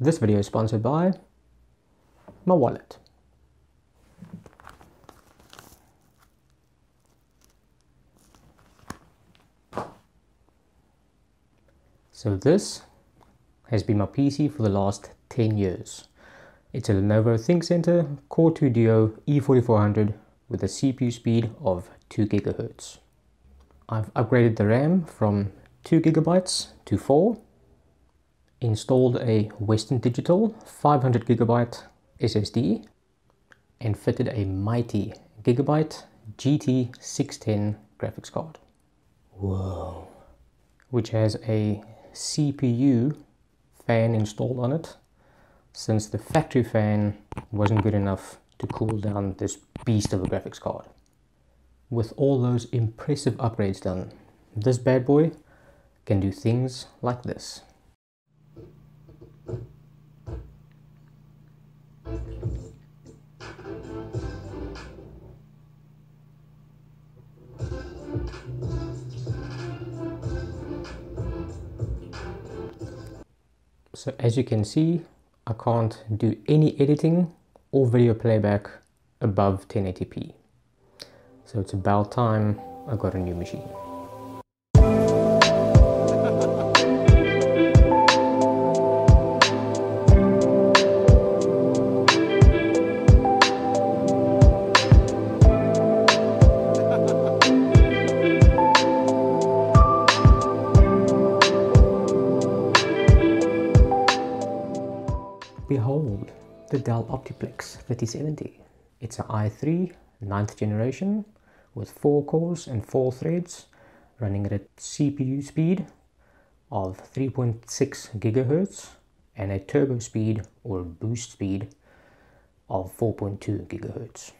This video is sponsored by my wallet. So this has been my PC for the last 10 years. It's a Lenovo ThinkCentre Core 2 Duo E4400 with a CPU speed of 2 gigahertz. I've upgraded the RAM from 2 gigabytes to 4, installed a Western Digital 500 gigabyte SSD, and fitted a mighty Gigabyte GT610 graphics card. Whoa. Which has a CPU fan installed on it since the factory fan wasn't good enough to cool down this beast of a graphics card. With all those impressive upgrades done, this bad boy can do things like this. So as you can see, I can't do any editing or video playback above 1080p. So it's about time I got a new machine. The Dell Optiplex 3070. It's an i3 9th generation with 4 cores and 4 threads running at a CPU speed of 3.6 gigahertz and a turbo speed or boost speed of 4.2 gigahertz.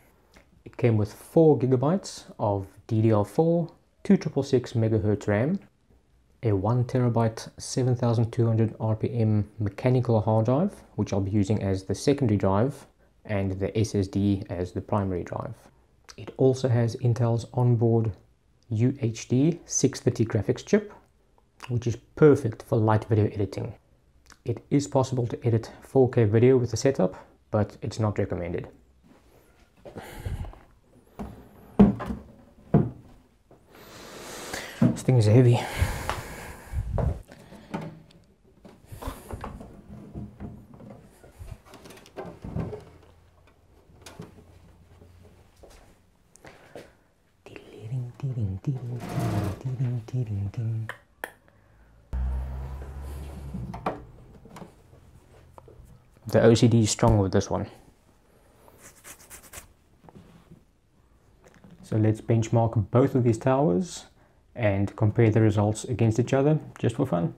It came with 4 gigabytes of DDR4 2666 megahertz RAM, a 1 terabyte 7200 RPM mechanical hard drive, which I'll be using as the secondary drive, and the SSD as the primary drive. It also has Intel's onboard UHD 630 graphics chip, which is perfect for light video editing. It is possible to edit 4K video with the setup, but it's not recommended. This thing is heavy. The OCD is strong with this one. So let's benchmark both of these towers and compare the results against each other just for fun.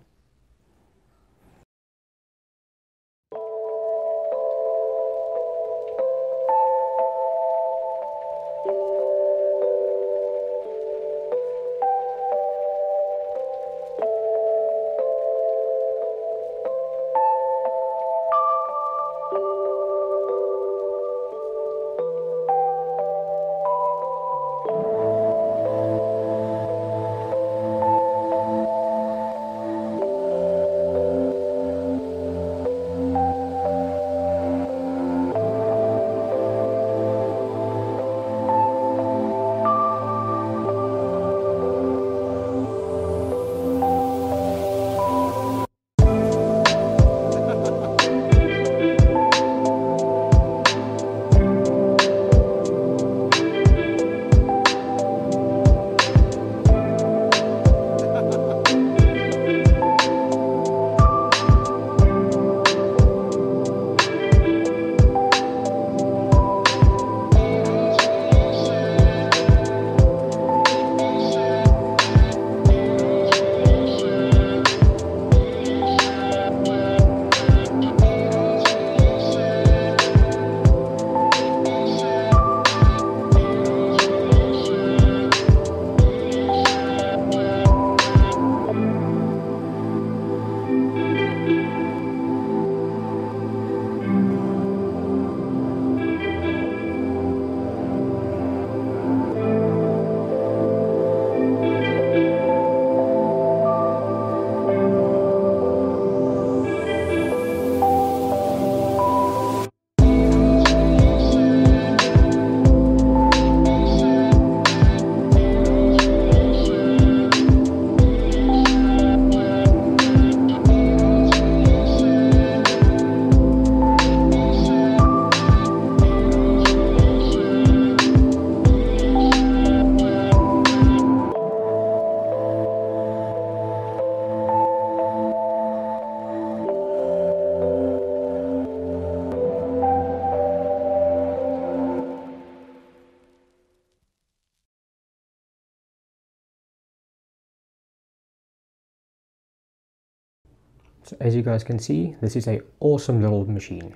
So as you guys can see, this is a awesome little machine,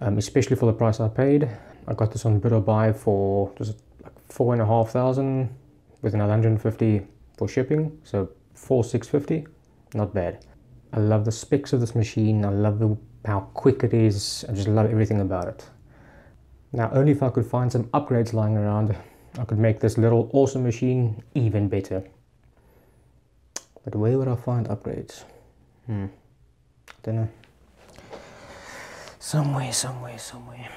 um, especially for the price I paid. I got this on bid or buy for just like four and a half thousand with another 150 for shipping, so four six fifty, not bad. I love the specs of this machine. I love the, how quick it is. I just love everything about it. Now, only if I could find some upgrades lying around, I could make this little awesome machine even better. But where would I find upgrades? Hmm. Don't know. Somewhere, somewhere, somewhere.